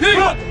停.